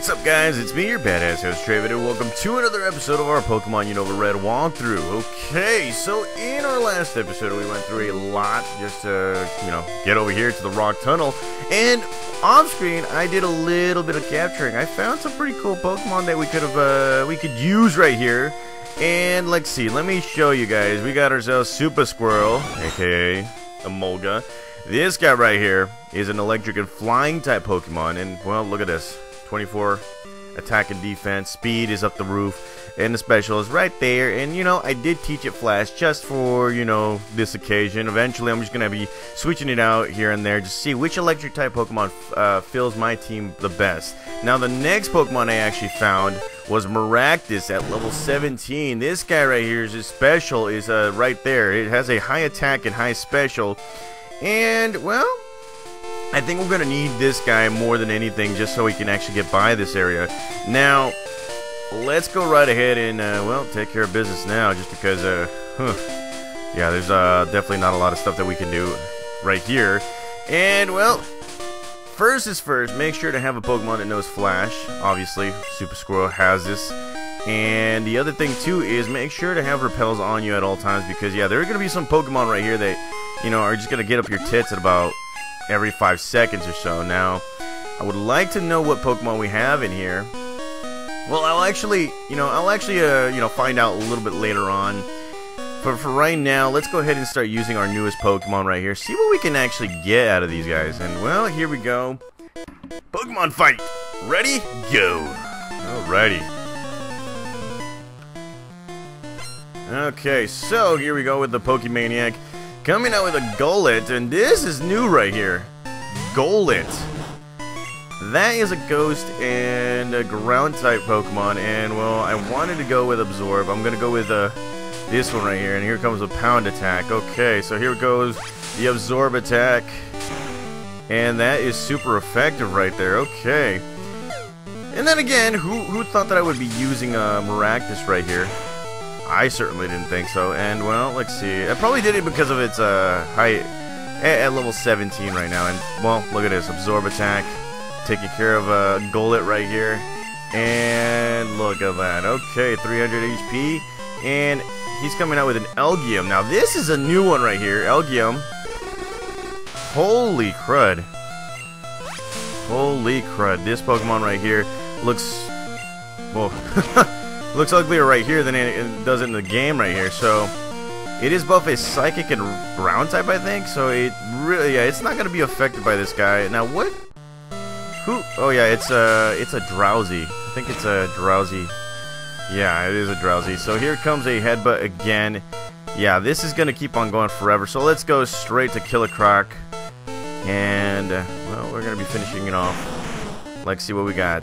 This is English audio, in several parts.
What's up guys, it's me, your badass host Draven, and welcome to another episode of our Pokemon Unova Red walkthrough. Okay, so in our last episode we went through a lot just to, you know, get over here to the Rock Tunnel, and off screen I did a little bit of capturing. I found some pretty cool Pokemon that we could have, uh, we could use right here. And let's see, let me show you guys. We got ourselves Super Squirrel, aka Emolga. This guy right here is an electric and flying type Pokemon, and well, look at this. 24 attack and defense. Speed is up the roof. And the special is right there. And, you know, I did teach it Flash just for, you know, this occasion. Eventually, I'm just going to be switching it out here and there to see which electric type Pokemon uh, fills my team the best. Now, the next Pokemon I actually found was Maractus at level 17. This guy right here is his special is uh, right there. It has a high attack and high special. And, well, I think we're going to need this guy more than anything just so we can actually get by this area. Now, let's go right ahead and, uh, well, take care of business now just because, uh, huh. Yeah, there's uh, definitely not a lot of stuff that we can do right here. And, well, first is first, make sure to have a Pokemon that knows Flash. Obviously, Super Squirrel has this. And the other thing, too, is make sure to have Repels on you at all times because, yeah, there are going to be some Pokemon right here that, you know, are just going to get up your tits at about every five seconds or so. Now, I would like to know what Pokemon we have in here. Well, I'll actually, you know, I'll actually, uh, you know, find out a little bit later on. But for right now, let's go ahead and start using our newest Pokemon right here. See what we can actually get out of these guys. And, well, here we go. Pokemon fight! Ready? Go! Alrighty. Okay, so here we go with the Pokemaniac. Coming out with a Golett, and this is new right here. Golett. That is a ghost and a ground type Pokemon, and well, I wanted to go with Absorb. I'm gonna go with uh, this one right here, and here comes a Pound attack. Okay, so here goes the Absorb attack, and that is super effective right there. Okay. And then again, who who thought that I would be using a uh, Maractus right here? I certainly didn't think so. And, well, let's see. I probably did it because of its uh, height at, level 17 right now. And, well, look at this. Absorb attack. Taking care of a uh, Golett right here. And look at that. Okay, 300 HP. And he's coming out with an Elgyem. Now, this is a new one right here. Elgyem. Holy crud. Holy crud. This Pokemon right here looks... Well... looks uglier right here than it does in the game right here. So it is both a psychic and ground type, I think. So it really, yeah, it's not gonna be affected by this guy. Now what? Who? Oh yeah, it's a it's a Drowzee. I think it's a Drowzee. Yeah, it is a Drowzee. So here comes a headbutt again. Yeah, this is gonna keep on going forever. So let's go straight to Killer Croc. And uh, well, we're gonna be finishing it off. Let's see what we got.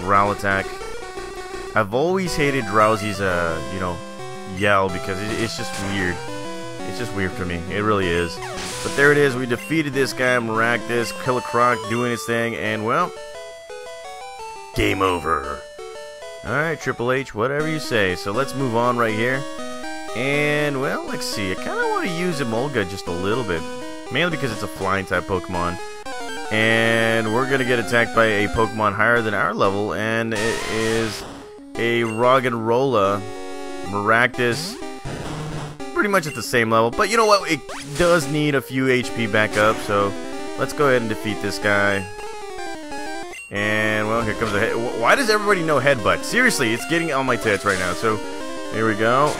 Growl attack. I've always hated Drowzee's, uh, you know, yell because it, it's just weird. It's just weird for me. It really is. But there it is. We defeated this guy, Maractus, Killer Croc doing his thing, and well, game over. Alright, Triple H, whatever you say. So let's move on right here. And, well, let's see. I kind of want to use Emolga just a little bit. Mainly because it's a flying type Pokemon. And we're going to get attacked by a Pokemon higher than our level, and it is a Roggenrola, Maractus, pretty much at the same level. But you know what? It does need a few HP back up, so let's go ahead and defeat this guy. And, well, here comes a head. Why does everybody know Headbutt? Seriously, it's getting on my tits right now. So, here we go.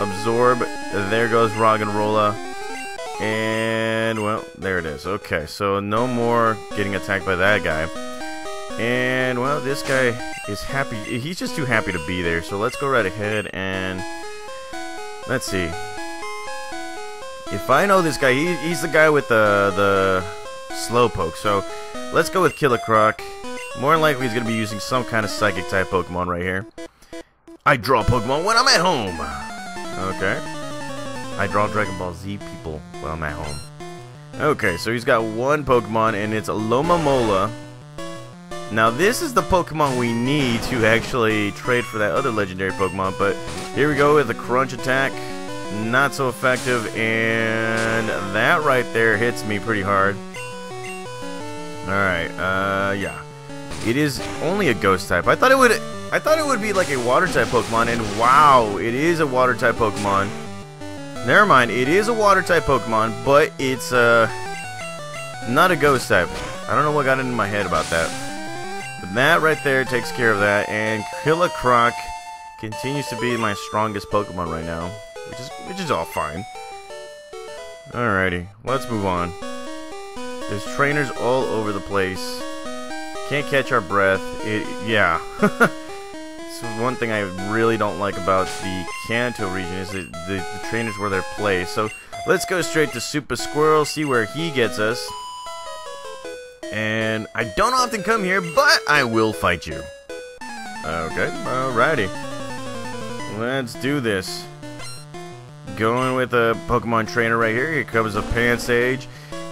Absorb. There goes Roggenrola. And, well, there it is. Okay, so no more getting attacked by that guy. And, well, this guy is happy. He's just too happy to be there. So let's go right ahead and... Let's see. If I know this guy, he, he's the guy with the, the Slowpoke. So let's go with Killer Croc. More than likely, he's going to be using some kind of Psychic type Pokemon right here. I draw Pokemon when I'm at home. Okay. I draw Dragon Ball Z people when I'm at home. Okay, so he's got one Pokemon, and it's Alomomola. Now this is the Pokemon we need to actually trade for that other legendary Pokemon, but here we go with the Crunch attack. Not so effective, and that right there hits me pretty hard. Alright, uh, yeah. It is only a ghost type. I thought it would I thought it would be like a water type Pokemon, and wow, it is a water type Pokemon. Never mind, it is a water type Pokemon, but it's uh not a ghost type. I don't know what got into my head about that. That right there takes care of that, and Killer Croc continues to be my strongest Pokemon right now, which is which is all fine. Alrighty, let's move on. There's trainers all over the place. Can't catch our breath. It, yeah. so one thing I really don't like about the Kanto region is that the, the trainers where they're placed. So let's go straight to Super Squirrel, see where he gets us. And I don't often come here, but I will fight you. Okay, alrighty. Let's do this. Going with a Pokemon trainer right here. Here comes a Pansage.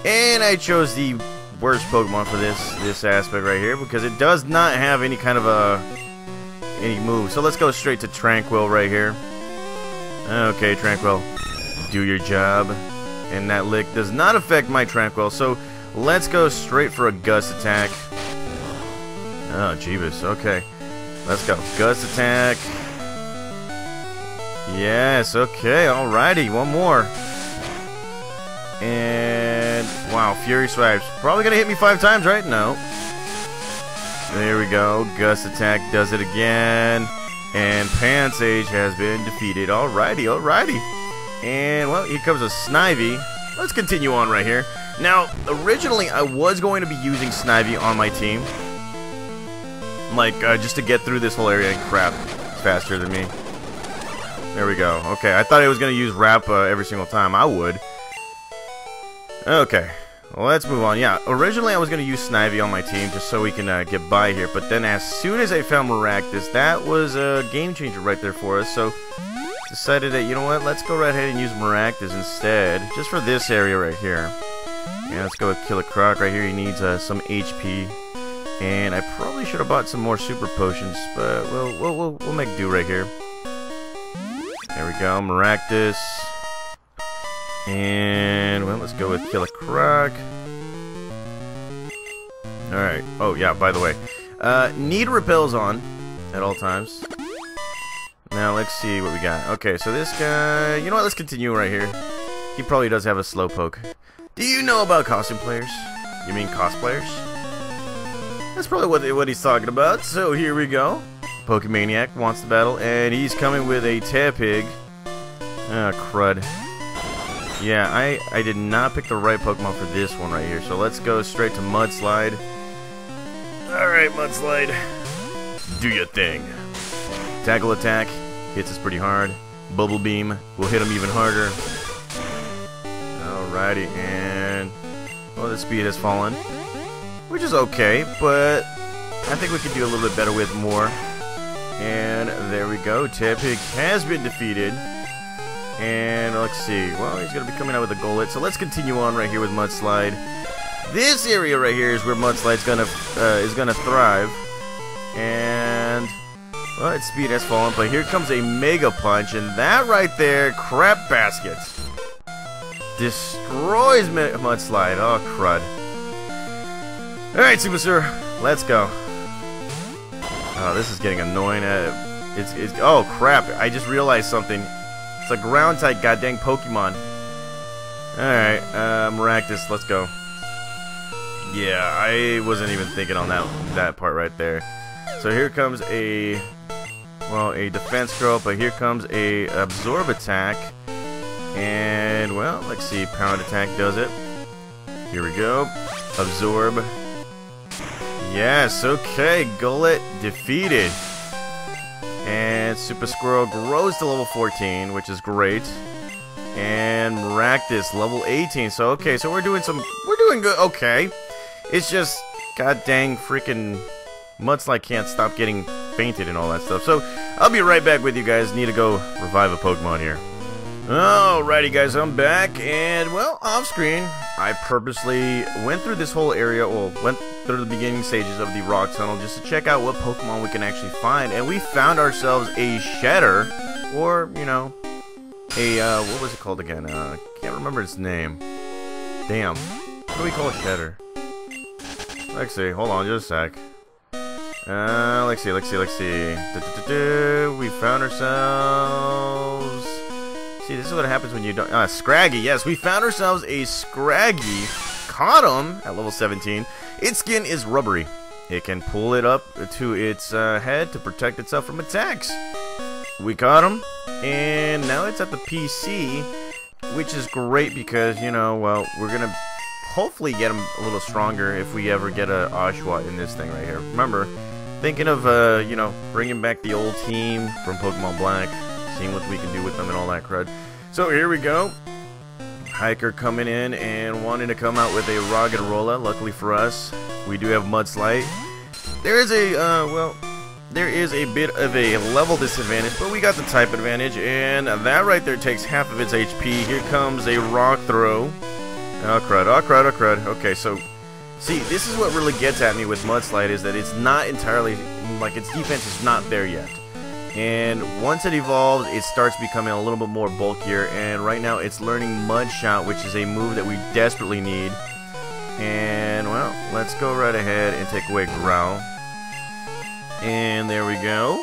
And I chose the worst Pokemon for this this aspect right here because it does not have any kind of a any move. So let's go straight to Tranquill right here. Okay, Tranquill. do your job. And that lick does not affect my Tranquill. so let's go straight for a Gust attack. Oh, Jeebus, okay. Let's go. Gust attack. Yes, okay, alrighty, one more. And, wow, Fury Swipes. Probably gonna hit me five times, right? No. There we go. Gust Attack does it again. And Pansage has been defeated. Alrighty, alrighty. And, well, here comes a Snivy. Let's continue on right here. Now, originally, I was going to be using Snivy on my team. Like, uh, just to get through this whole area. and Crap, faster than me. There we go. Okay, I thought I was going to use Wrap uh, every single time. I would. Okay, well, let's move on. Yeah, originally I was going to use Snivy on my team just so we can uh, get by here, but then as soon as I found Maractus, that was a game changer right there for us, so decided that, you know what, let's go right ahead and use Maractus instead, just for this area right here. Yeah, let's go with Killer Croc right here. He needs uh, some HP. And I probably should have bought some more super potions, but we'll, we'll, we'll, we'll make do right here. There we go, Maractus. And, well, let's go with Killer Croc. Alright. Oh, yeah, by the way. Uh, need repels on at all times. Now, let's see what we got. Okay, so this guy... You know what, let's continue right here. He probably does have a Slowpoke. Do you know about costume players? You mean cosplayers? That's probably what, what he's talking about. So, here we go. Pokemaniac wants to battle, and he's coming with a Tepig. Ah, oh, crud. Yeah, I, I did not pick the right Pokemon for this one right here, so let's go straight to Mudslide. Alright, Mudslide. Do your thing. Tackle attack. Hits us pretty hard. Bubble Beam will hit him even harder. Alrighty, and... Well, the speed has fallen. Which is okay, but I think we could do a little bit better with more. And there we go. Tepig has been defeated. And let's see. Well, he's going to be coming out with a Golett. So let's continue on right here with Mudslide. This area right here is where Mudslide's going to uh, is going to thrive. And well, its speed has fallen, but here comes a Mega Punch, and that right there, crap basket, destroys Mudslide. Oh crud! All right, Super Sir, let's go. Oh, this is getting annoying. Uh, it's, it's oh crap! I just realized something. It's a ground type goddamn Pokemon. Alright, uh, Maractus, let's go. Yeah, I wasn't even thinking on that that part right there. So here comes a well, a defense curl, but here comes a absorb attack. And well, let's see, pound attack does it. Here we go. Absorb. Yes, okay, Golett defeated. And Super Squirrel grows to level 14, which is great. And Maractus, level 18. So, okay, so we're doing some... We're doing good. Okay. It's just... God dang freaking... Mudslide can't stop getting fainted and all that stuff. So, I'll be right back with you guys. Need to go revive a Pokemon here. Alrighty guys, I'm back, and well, off screen, I purposely went through this whole area, well, went through the beginning stages of the rock tunnel just to check out what Pokemon we can actually find, and we found ourselves a Shedder, or, you know, a, uh, what was it called again? Uh, can't remember its name. Damn. What do we call a Shedder? Let's see, hold on just a sec. Uh, let's see, let's see, let's see. Du -du -du we found ourselves... See, this is what happens when you don't... Uh, Scraggy, yes, we found ourselves a Scraggy. Caught him at level 17. Its skin is rubbery. It can pull it up to its uh, head to protect itself from attacks. We caught him, and now it's at the PC, which is great because, you know, well, we're going to hopefully get him a little stronger if we ever get a Oshawott in this thing right here. Remember, thinking of, uh, you know, bringing back the old team from Pokemon Black, seeing what we can do with them and all that crud. So here we go. Hiker coming in and wanting to come out with a Roggenrola. Luckily for us, we do have Mudslide. There is a, uh, well, there is a bit of a level disadvantage, but we got the type advantage, and that right there takes half of its HP. Here comes a Rock Throw. Oh, crud, oh, crud, oh, crud. Okay, so, see, this is what really gets at me with Mudslide, is that it's not entirely, like, its defense is not there yet. And once it evolves, it starts becoming a little bit more bulkier, and right now it's learning Mud Shot, which is a move that we desperately need. And, well, let's go right ahead and take away Growl. And there we go.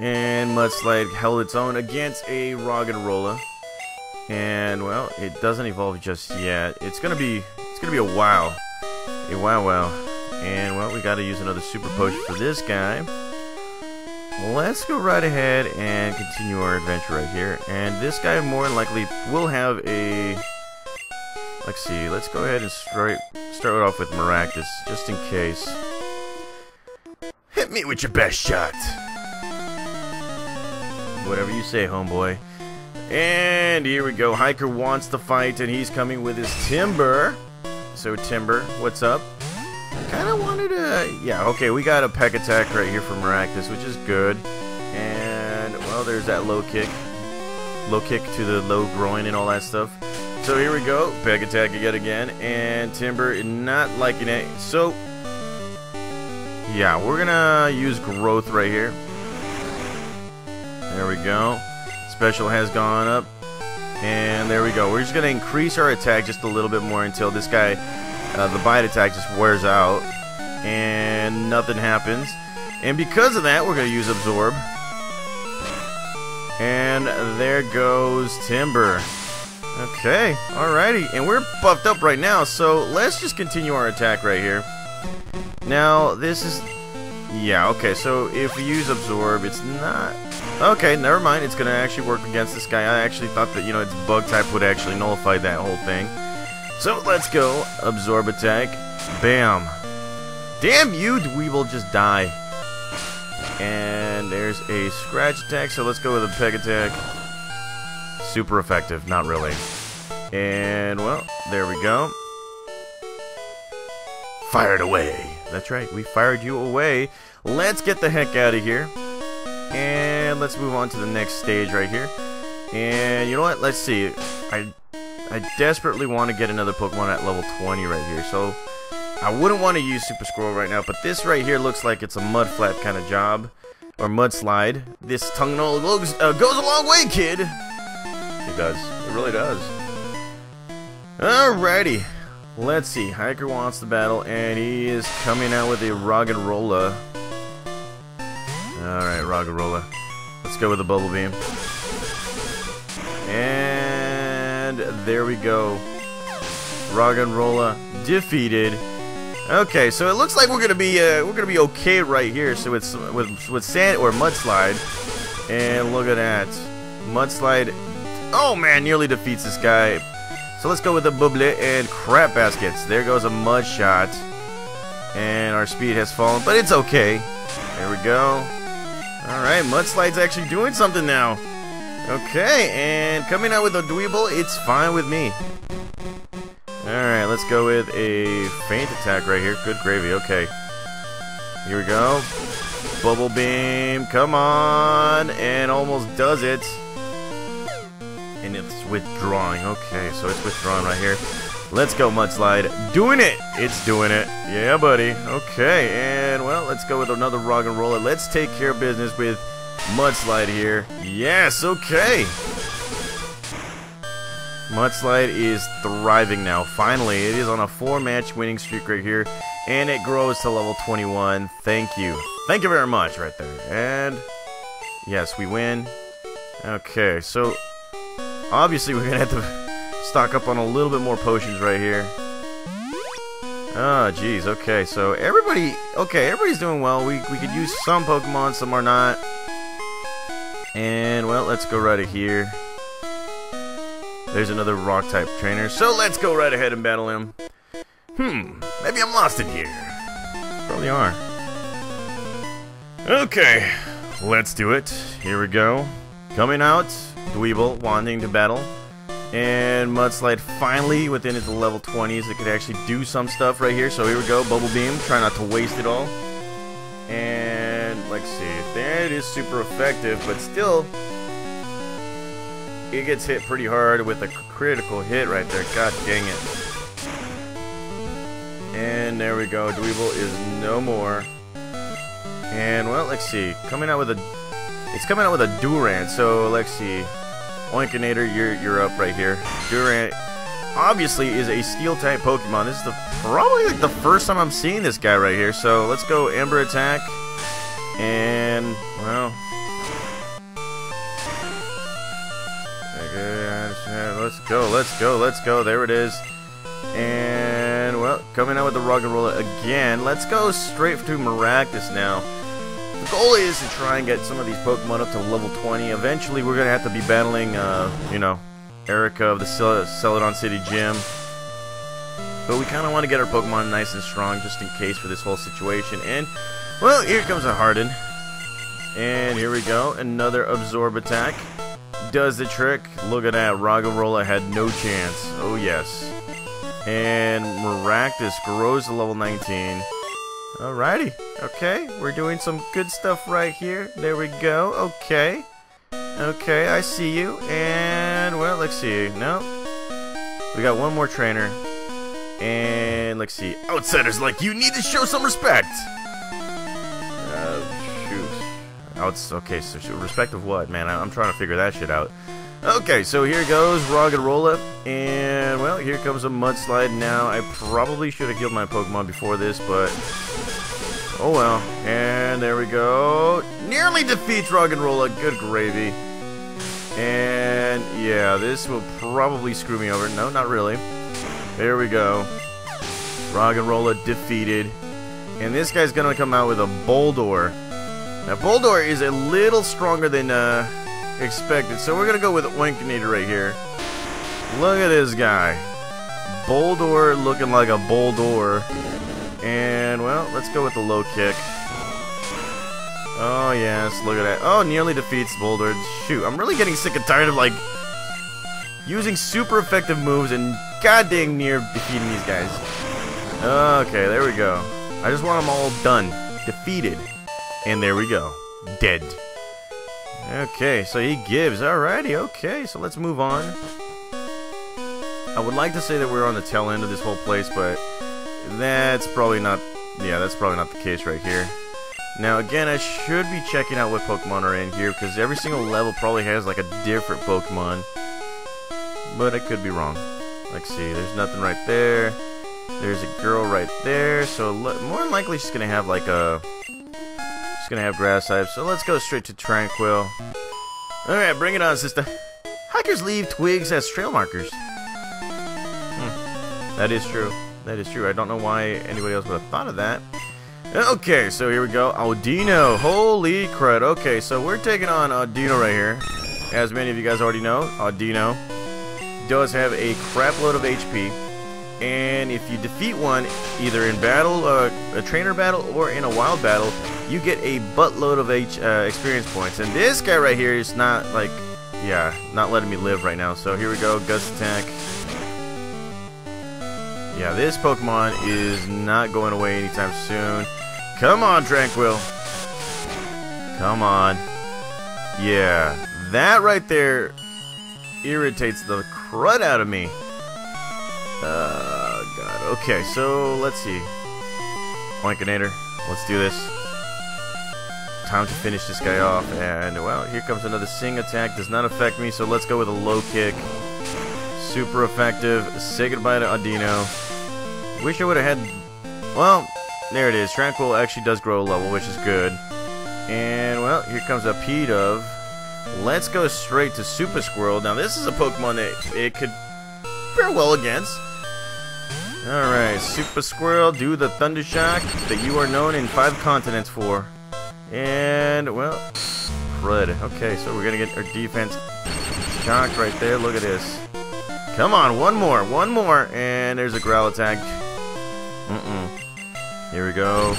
And Mudslide held its own against a Roggenrola. And well, it doesn't evolve just yet. It's gonna be it's gonna be a wow. A wow wow. And well, we gotta use another super potion for this guy. Let's go right ahead and continue our adventure right here. And this guy more than likely will have a let's see, let's go ahead and start start off with Maractus, just in case. Hit me with your best shot. Whatever you say, homeboy. And here we go. Hiker wants to fight, and he's coming with his Timburr. So, Timburr, what's up? Kind of wanted to... Yeah, okay, we got a peck attack right here from Maractus, which is good. And, well, there's that low kick. Low kick to the low groin and all that stuff. So here we go. Peck attack yet again. And Timburr not liking it. So, yeah, we're gonna use growth right here. There we go. Special has gone up. And there we go. We're just gonna increase our attack just a little bit more until this guy, uh, the bite attack just wears out. And nothing happens. And because of that, we're gonna use Absorb. And there goes Timburr. Okay, alrighty. And we're buffed up right now, so let's just continue our attack right here. Now, this is... Yeah, okay, so if we use Absorb, it's not... Okay, never mind. It's going to actually work against this guy. I actually thought that, you know, its bug type would actually nullify that whole thing. So, let's go. Absorb attack. Bam. Damn you, Dwebble, just die. And there's a scratch attack, so let's go with a peg attack. Super effective. Not really. And, well, there we go. Fired away. That's right, we fired you away. Let's get the heck out of here. And let's move on to the next stage right here. And you know what? Let's see. I I desperately want to get another Pokemon at level 20 right here. So I wouldn't want to use Super Squirrel right now, but this right here looks like it's a mudflat kind of job. Or mudslide. This tongue looks, uh, goes a long way, kid. It does. It really does. Alrighty. Let's see. Hiker wants the battle, and he is coming out with a Roggenrola. Alright, Roggenrola. Let's go with the Bubble Beam. And there we go. Roggenrola defeated. Okay, so it looks like we're gonna be uh, we're gonna be okay right here. So it's with with sand or mudslide, and look at that, mudslide. Oh man, nearly defeats this guy. So let's go with the bubble and crap baskets. There goes a mud shot. And our speed has fallen, but it's okay. There we go. Alright, Mudslide's actually doing something now. Okay, and coming out with a Dwebble, it's fine with me. Alright, let's go with a faint attack right here. Good gravy, okay. Here we go. Bubble Beam, come on, and almost does it and it's withdrawing. Okay, so it's withdrawing right here. Let's go, Mudslide. Doing it! It's doing it. Yeah, buddy. Okay, and, well, let's go with another Roggenrola. Let's take care of business with Mudslide here. Yes, okay. Mudslide is thriving now. Finally, it is on a four-match winning streak right here, and it grows to level 21. Thank you. Thank you very much right there. And, yes, we win. Okay, so, obviously we're going to have to stock up on a little bit more potions right here. Ah, oh, jeez, okay, so everybody, okay, everybody's doing well. We, we could use some Pokemon, some are not. And, well, let's go right here. There's another rock type trainer, so let's go right ahead and battle him. Hmm, maybe I'm lost in here. Probably are. Okay, let's do it. Here we go. Coming out, Dwebble wanting to battle. And Mudslide finally within its level 20s. It could actually do some stuff right here. So here we go, Bubble Beam. Try not to waste it all. And let's see. That is super effective, but still it gets hit pretty hard with a critical hit right there. God dang it. And there we go. Dwebble is no more. And, well, let's see. Coming out with a... It's coming out with a Durant, so let's see. Oinkinator, you're, you're up right here. Durant obviously is a Steel-type Pokemon. This is the probably like the first time I'm seeing this guy right here. So let's go Ember Attack. And, well, let's go, let's go, let's go. There it is. And, well, coming out with the Roggenrola again. Let's go straight to Maractus now. The goal is to try and get some of these Pokemon up to level 20. Eventually, we're going to have to be battling, uh, you know, Erika of the Cel Celadon City Gym. But we kind of want to get our Pokemon nice and strong just in case for this whole situation. And, well, here comes a Harden. And here we go, another Absorb attack does the trick. Look at that. Roggenrola had no chance. Oh, yes. And Maractus grows to level 19. Alrighty. Okay. We're doing some good stuff right here. There we go. Okay. Okay, I see you. And, well, let's see. No. We got one more trainer. And, let's see. Outsiders like you need to show some respect. Oh, it's okay. So respect of what, man? I, am trying to figure that shit out. Okay, so here goes Roggenrola, and well, here comes a mudslide. Now I probably should have killed my Pokemon before this, but oh well. And there we go. Nearly defeats Roggenrola. Good gravy. And yeah, this will probably screw me over. No, not really. There we go. Roggenrola defeated. And this guy's gonna come out with a Boldore. Now, Boldore is a little stronger than uh, expected, so we're going to go with Oinkinator right here. Look at this guy. Boldore looking like a Boldore. And, well, let's go with the low kick. Oh, yes, look at that. Oh, nearly defeats Boldore. Shoot, I'm really getting sick and tired of, like, using super effective moves and goddamn near defeating these guys. Okay, there we go. I just want them all done. Defeated. And there we go. Dead. Okay, so he gives. Alrighty, okay, so let's move on. I would like to say that we're on the tail end of this whole place, but that's probably not... Yeah, that's probably not the case right here. Now, again, I should be checking out what Pokemon are in here, because every single level probably has, like, a different Pokemon. But I could be wrong. Let's see, there's nothing right there. There's a girl right there, so more than likely she's going to have, like, a She's gonna have grass types, so let's go straight to Tranquill. Alright, bring it on, sister. Hikers leave twigs as trail markers. Hmm. That is true. That is true. I don't know why anybody else would have thought of that. Okay, so here we go. Audino. Holy crud. Okay, so we're taking on Audino right here. As many of you guys already know, Audino does have a crap load of HP. And if you defeat one, either in battle, uh, a trainer battle, or in a wild battle, you get a buttload of H, uh, experience points. And this guy right here is not, like, yeah, not letting me live right now. So here we go, Gust Attack. Yeah, this Pokemon is not going away anytime soon. Come on, Tranquill. Come on. Yeah, that right there irritates the crud out of me. Uh. Okay, so let's see. Oinkinator, let's do this time to finish this guy off. And, well, here comes another Sing attack. Does not affect me, so let's go with a low kick. Super effective. Say goodbye to Audino. Wish I would have had... Well, there it is. Tranquill actually does grow a level, which is good. And, well, here comes a Pidove. Let's go straight to Super Squirrel. Now, this is a Pokemon that it could fare well against. Alright, Super Squirrel, do the Thunder Shock that you are known in five continents for. And, well, crud. Okay, so we're gonna get our defense shocked right there. Look at this. Come on, one more, one more. And there's a Growl attack. Mm-mm. Here we go.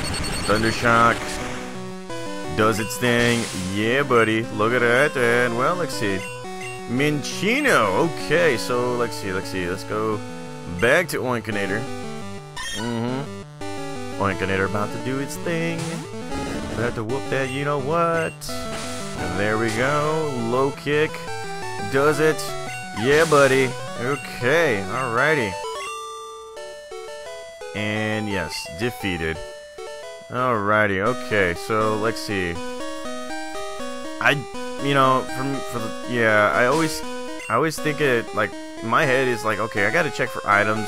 Thunder Shock. Does its thing. Yeah, buddy. Look at that. And, well, let's see. Minccino. Okay, so let's see, let's see. Let's go back to Oinkinator. Mm-hmm. Oinkinator about to do its thing. About to whoop that you know what. And there we go. Low kick. Does it. Yeah, buddy. Okay, alrighty. And yes, defeated. Alrighty, okay, so let's see. I, you know, from for the yeah, I always, I always think it like my head is like, okay, I gotta check for items.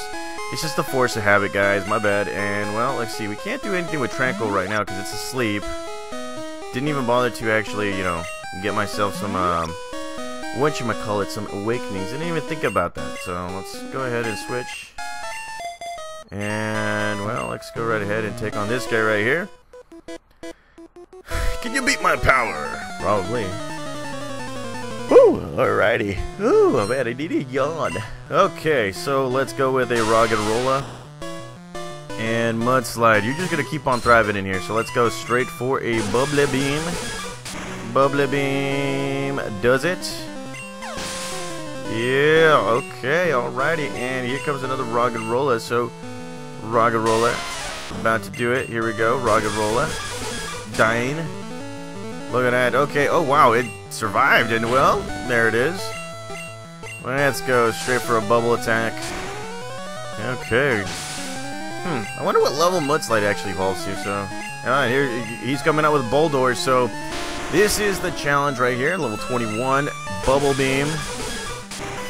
It's just a force of habit, guys. My bad. And well, let's see. We can't do anything with Tranquill right now because it's asleep. Didn't even bother to actually, you know, get myself some um, what you might call it, some awakenings. Didn't even think about that. So let's go ahead and switch. And, well, let's go right ahead and take on this guy right here. Can you beat my power? Probably. Woo, alrighty. Ooh, bet I need a yawn. Okay, so let's go with a Roggenrola. And roll. And Mudslide. You're just going to keep on thriving in here. So let's go straight for a Bubbly Beam. Bubbly Beam does it. Yeah, okay, alrighty. And here comes another Roggenrola. So Roggenrola. About to do it. Here we go. Roggenrola. Dying. Look at that. Okay. Oh, wow. It survived. And, well, there it is. Let's go straight for a bubble attack. Okay. Hmm. I wonder what level Mudslide actually evolves to. So, alright, here he's coming out with Boldore. So, this is the challenge right here. Level 21. Bubble Beam.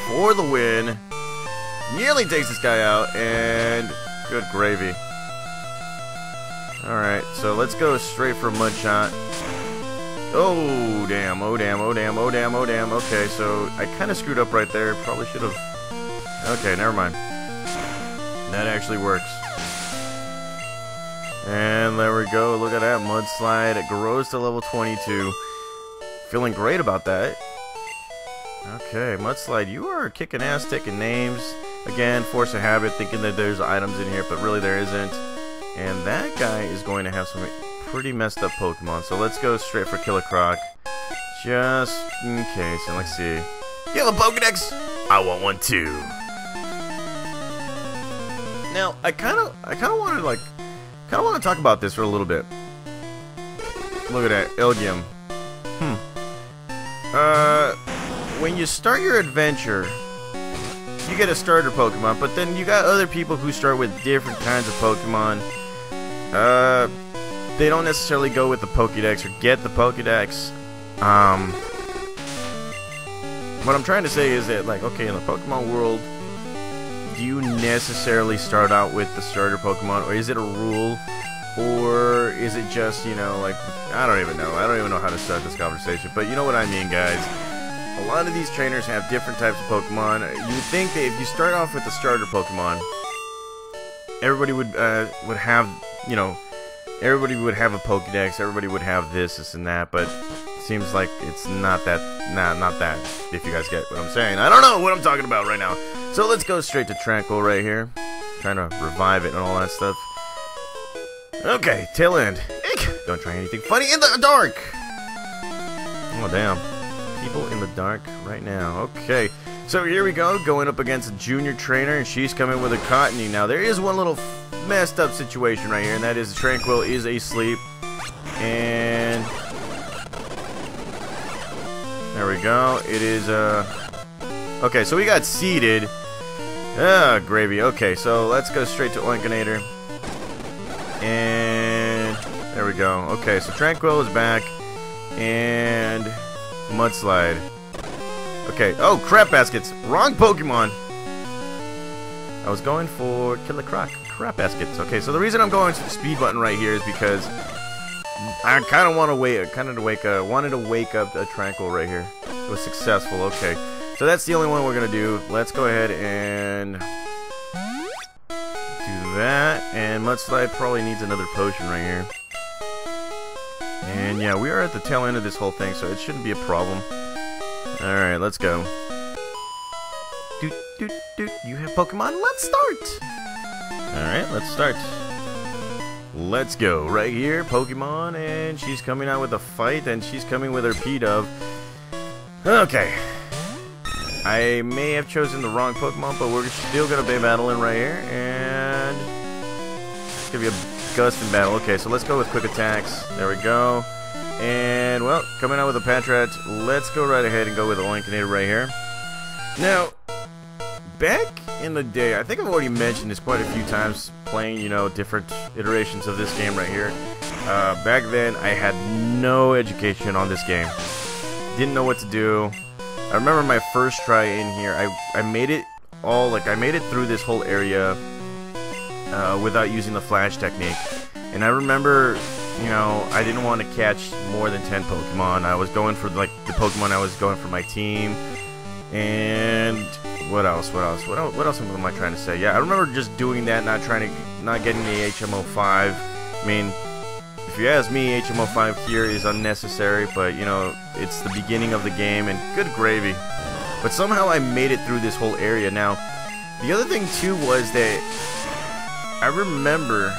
For the win. Nearly takes this guy out. And Good gravy. Alright, so let's go straight for Mudshot. Oh, damn, oh, damn, oh, damn, oh, damn, oh, damn. Okay, so I kind of screwed up right there. Probably should have... Okay, never mind. That actually works. And there we go. Look at that. Mudslide. It grows to level 22. Feeling great about that. Okay, Mudslide, you are kicking ass, taking names. Again, force a habit, thinking that there's items in here, but really there isn't. And that guy is going to have some pretty messed up Pokemon. So let's go straight for Killer Croc. Just in case. And let's see. A Pokedex? I want one too. Now, I kind of, I kind of want to like, kind of want to talk about this for a little bit. Look at that, Elgyem. Hmm. Uh, when you start your adventure, you get a starter Pokemon, but then you got other people who start with different kinds of Pokemon. Uh, they don't necessarily go with the Pokédex or get the Pokédex. Um, what I'm trying to say is that, like, okay, in the Pokemon world, do you necessarily start out with the starter Pokemon, or is it a rule, or is it just, you know, like, I don't even know. I don't even know how to start this conversation, but you know what I mean, guys. A lot of these trainers have different types of Pokemon. You would think that if you start off with the starter Pokemon, everybody would uh, would have, you know, everybody would have a Pokedex. Everybody would have this, this, and that. But seems like it's not that, nah, not that. If you guys get what I'm saying, I don't know what I'm talking about right now. So let's go straight to Tranquill right here, trying to revive it and all that stuff. Okay, tail end. Eek! Don't try anything funny in the dark. Oh damn people in the dark right now. Okay, so here we go, going up against a junior trainer, and she's coming with a Cottonee. Now, there is one little messed up situation right here, and that is Tranquill is asleep. And... There we go. It is, uh... Okay, so we got seeded. Ah, gravy. Okay, so let's go straight to Oinkinator. And... There we go. Okay, so Tranquill is back. And... Mudslide. Okay. Oh, crap baskets. Wrong Pokemon. I was going for Killer Croc. Crap baskets. Okay, so the reason I'm going to the speed button right here is because I kind of want to wait, kind of to wake up, wanted to wake up a Tranquill right here. It was successful. Okay, so that's the only one we're gonna do. Let's go ahead and do that. And Mudslide probably needs another potion right here. And yeah, we are at the tail end of this whole thing, so it shouldn't be a problem. Alright, let's go. Doot, doot, doot. You have Pokemon? Let's start! Alright, let's start. Let's go. Right here, Pokemon, and she's coming out with a fight, and she's coming with her Pidove. Okay. I may have chosen the wrong Pokemon, but we're still going to be battling right here, and... Going to be a Gustin battle. Okay, so let's go with quick attacks. There we go. And, well, coming out with a Patrat, let's go right ahead and go with a Oinkinator right here. Now, back in the day, I think I've already mentioned this quite a few times, playing, you know, different iterations of this game right here. Uh, back then, I had no education on this game. Didn't know what to do. I remember my first try in here, I, I made it all, like, I made it through this whole area uh, without using the flash technique. And I remember, you know, I didn't want to catch more than 10 Pokemon. I was going for, like, the Pokemon I was going for my team. And what else? What else? What else? What else am I trying to say? Yeah, I remember just doing that, not trying to, not getting the HM05. I mean, if you ask me, HM05 here is unnecessary, but you know, it's the beginning of the game, and good gravy. But somehow I made it through this whole area. Now, the other thing too was that I remember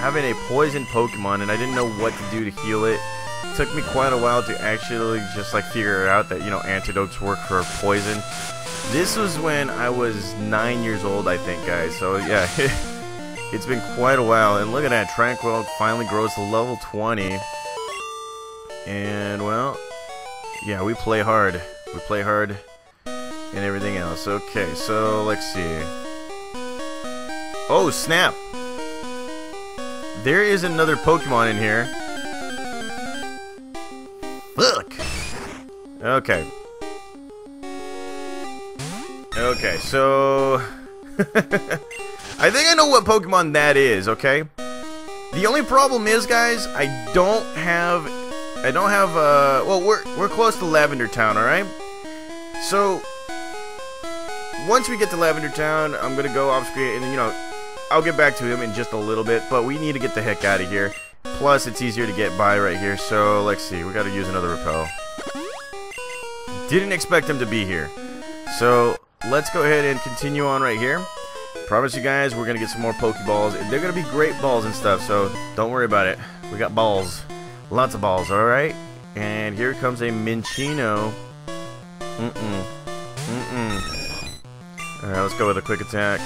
having a poison Pokemon, and I didn't know what to do to heal it. It took me quite a while to actually just like figure out that you know antidotes work for poison. This was when I was nine years old, I think, guys. So yeah, it's been quite a while. And look at that, Tranquill finally grows to level 20. And well, yeah, we play hard. We play hard and everything else. Okay, so let's see. Oh, snap! There is another Pokemon in here. Look! Okay. Okay, so... I think I know what Pokemon that is, okay? The only problem is, guys, I don't have... I don't have, uh... Well, we're, we're close to Lavender Town, alright? So... Once we get to Lavender Town, I'm gonna go off screen, and, you know, I'll get back to him in just a little bit, but we need to get the heck out of here. Plus, it's easier to get by right here, so let's see. We gotta use another repel. Didn't expect him to be here. So, let's go ahead and continue on right here. Promise you guys, we're gonna get some more Pokeballs. They're gonna be great balls and stuff, so don't worry about it. We got balls. Lots of balls, alright? And here comes a Minccino. Mm-mm. Mm-mm. Alright, let's go with a quick attack.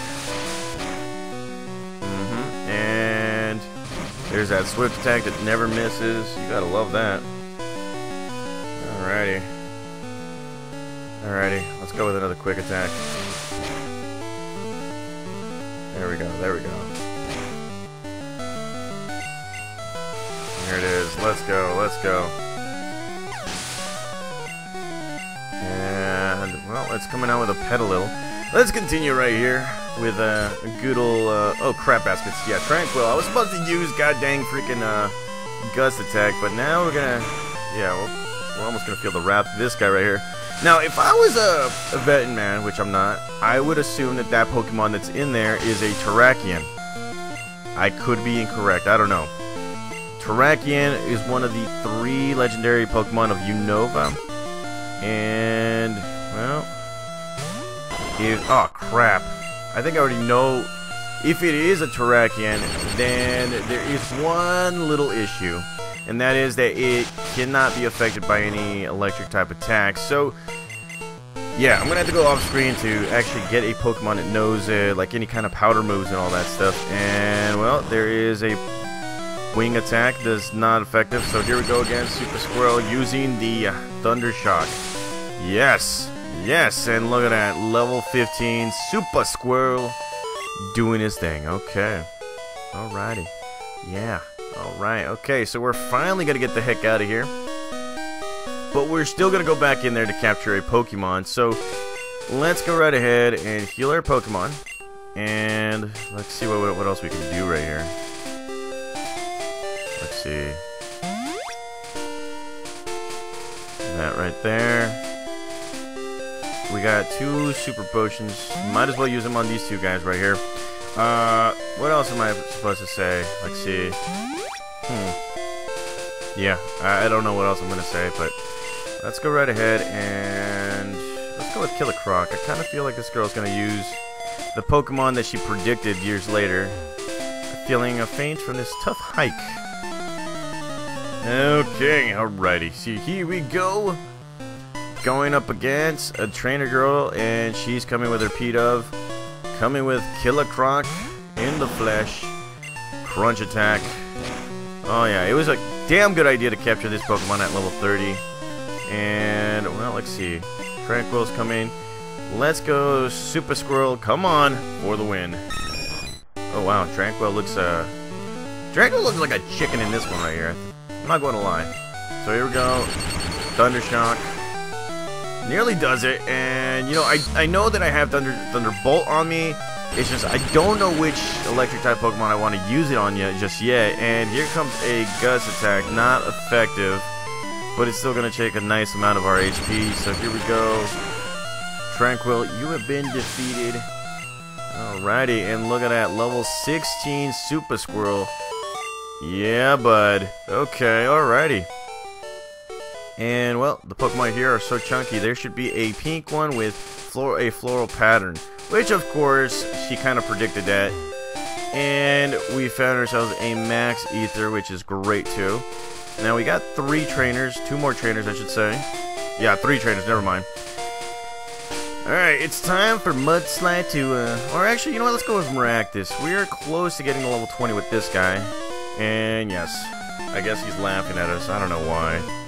There's that swift attack that never misses. You gotta love that. Alrighty. Alrighty, let's go with another quick attack. There we go, there we go. Here it is, let's go, let's go. And, well, it's coming out with a Petilil. Let's continue right here with uh, a good old, uh, oh, crap baskets. Yeah, Tranquill. I was supposed to use god dang freaking uh, Gust attack, but now we're gonna, yeah, we're, we're almost gonna feel the wrath of this guy right here. Now, if I was a, a veteran man, which I'm not, I would assume that that Pokemon that's in there is a Terrakion. I could be incorrect. I don't know. Terrakion is one of the three legendary Pokemon of Unova. And, well... If, oh, crap. I think I already know... If it is a Terrakion, then there is one little issue and that is that it cannot be affected by any electric type attacks. So, yeah, I'm gonna have to go off screen to actually get a Pokemon that knows uh, like any kind of powder moves and all that stuff. And well, there is a wing attack that's not effective. So here we go again, Super Squirrel using the Thunder Shock. Yes, yes, and look at that, level 15 Super Squirrel doing his thing. Okay, alrighty, yeah. Alright, okay, so we're finally going to get the heck out of here. But we're still going to go back in there to capture a Pokemon. So let's go right ahead and heal our Pokemon. And let's see what, what else we can do right here. Let's see. That right there. We got two super potions. Might as well use them on these two guys right here. Uh, what else am I supposed to say? Let's see. Hmm. Yeah, I, I don't know what else I'm going to say, but let's go right ahead and let's go with Killer Croc. I kind of feel like this girl's going to use the Pokemon that she predicted years later. Feeling a faint from this tough hike. Okay, alrighty. See, here we go. Going up against a trainer girl, and she's coming with her Pidove. Coming with Killer Croc in the flesh. Crunch attack. Oh yeah, it was a damn good idea to capture this Pokemon at level 30. And, well, let's see. Tranquill's coming. Let's go, Super Squirrel. Come on for the win. Oh wow, Tranquill looks, uh... Tranquill looks like a chicken in this one right here. I'm not going to lie. So here we go. Thundershock. Nearly does it, and you know, I, I know that I have Thunder Thunderbolt on me. It's just I don't know which electric type Pokemon I want to use it on yet just yet. And here comes a Gust attack, not effective, but it's still gonna take a nice amount of our HP. So here we go. Tranquill, you have been defeated. Alrighty, and look at that, level 16 Super Squirrel. Yeah, bud. Okay, alrighty. And, well, the Pokemon here are so chunky. There should be a pink one with flor a floral pattern. Which, of course, she kind of predicted that. And we found ourselves a Max Ether, which is great, too. Now, we got three trainers. Two more trainers, I should say. Yeah, three trainers, never mind. Alright, it's time for Mudslide to, uh, or actually, you know what, let's go with Maractus. We are close to getting to level 20 with this guy. And yes, I guess he's laughing at us, I don't know why.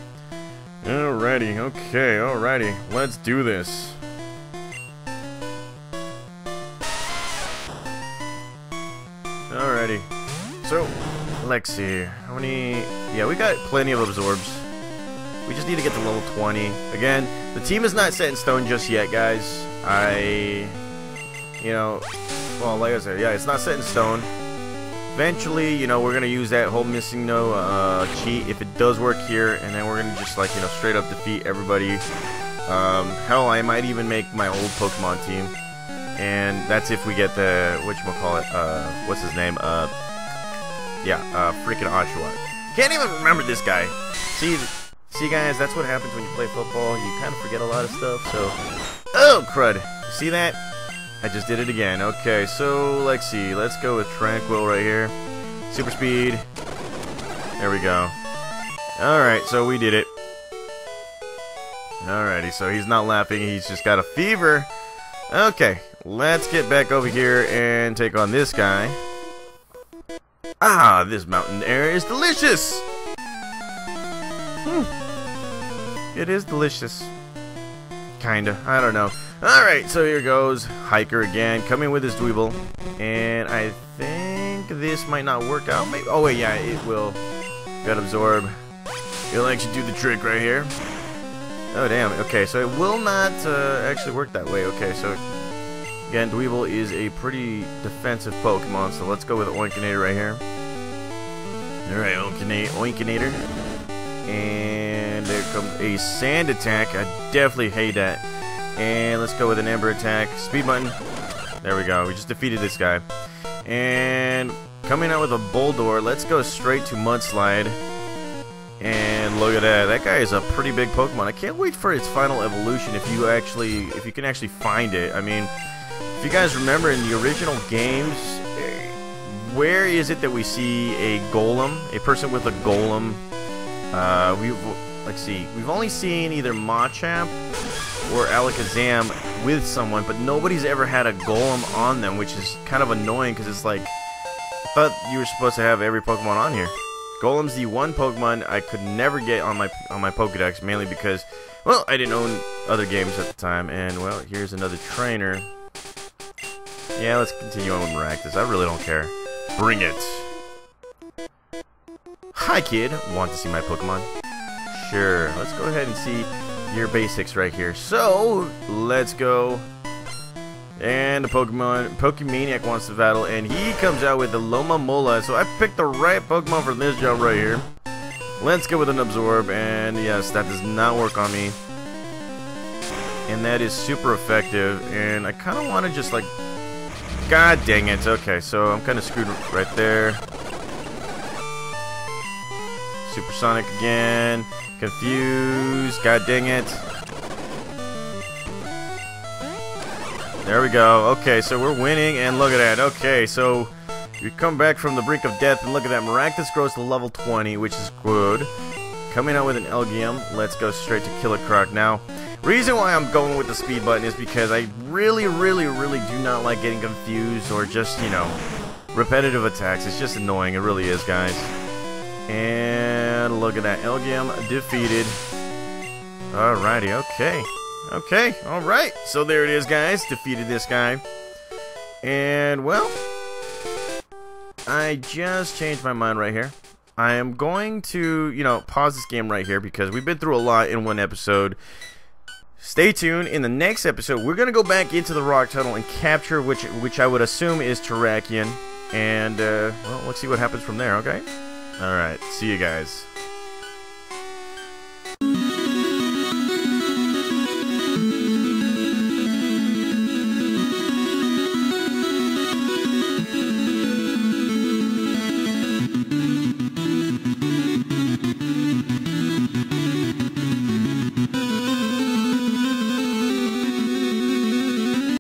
Alrighty, okay, alrighty, let's do this. Alrighty, so, let's see, how many, yeah, we got plenty of absorbs. We just need to get to level 20. Again, the team is not set in stone just yet, guys. I, you know, well, like I said, yeah, it's not set in stone. Eventually, you know, we're going to use that whole missing no uh, cheat if it does work here, and then we're going to just, like, you know, straight up defeat everybody. Um, hell, I might even make my old Pokemon team. And that's if we get the, whatchamacallit, uh, what's his name? Uh, yeah, uh, freaking Oshawott. Can't even remember this guy. See, See guys, that's what happens when you play football. You kind of forget a lot of stuff, so... Oh, crud. See that? I just did it again. Okay, so let's see. Let's go with Tranquill right here. Super speed. There we go. Alright, so we did it. Alrighty, so he's not laughing. He's just got a fever. Okay, let's get back over here and take on this guy. Ah, this mountain air is delicious! Hmm. It is delicious. Kinda. I don't know. Alright, so here goes. Hiker again, coming with his Dwebble. And I think this might not work out. Maybe. Oh, wait, yeah, it will. Got Absorb. It'll actually do the trick right here. Oh, damn. Okay, so it will not uh, actually work that way. Okay, so again, Dwebble is a pretty defensive Pokemon, so let's go with Oinkinator right here. Alright, Oinkinator. And there comes a sand attack. I definitely hate that. And let's go with an ember attack. Speed button. There we go. We just defeated this guy. And coming out with a Boldore, let's go straight to Mudslide. And look at that. That guy is a pretty big Pokemon. I can't wait for its final evolution if you actually if you can actually find it. I mean, if you guys remember in the original games, where is it that we see a golem, a person with a golem uh, we've, let's see. We've only seen either Machamp or Alakazam with someone, but nobody's ever had a Golem on them, which is kind of annoying because it's like I thought you were supposed to have every Pokemon on here. Golem's the one Pokemon I could never get on my on my Pokedex, mainly because, well, I didn't own other games at the time, and well, here's another trainer. Yeah, let's continue on with Maractus. I really don't care. Bring it. Hi kid, want to see my Pokemon? Sure, let's go ahead and see your basics right here. So, let's go And the Pokemon Pokemaniac wants to battle, and he comes out with the Alomomola. So I picked the right Pokemon for this job right here. Let's go with an Absorb, and yes, that does not work on me. And that is super effective, and I kind of want to just like... God dang it. Okay, so I'm kind of screwed right there. Supersonic again. Confused. God dang it. There we go. Okay, so we're winning, and look at that. Okay, so we come back from the brink of death, and look at that. Maractus grows to level 20, which is good. Coming out with an Elgyem. Let's go straight to Killer Croc. Now, reason why I'm going with the speed button is because I really, really, really do not like getting confused or just, you know, repetitive attacks. It's just annoying. It really is, guys. And look at that. Elgyem defeated. Alrighty, okay. Okay, alright. So there it is, guys. Defeated this guy. And, well, I just changed my mind right here. I am going to, you know, pause this game right here because we've been through a lot in one episode. Stay tuned. In the next episode, we're going to go back into the rock tunnel and capture which which I would assume is Terrakion. And, uh, well, let's see what happens from there, okay? Alright, see you guys.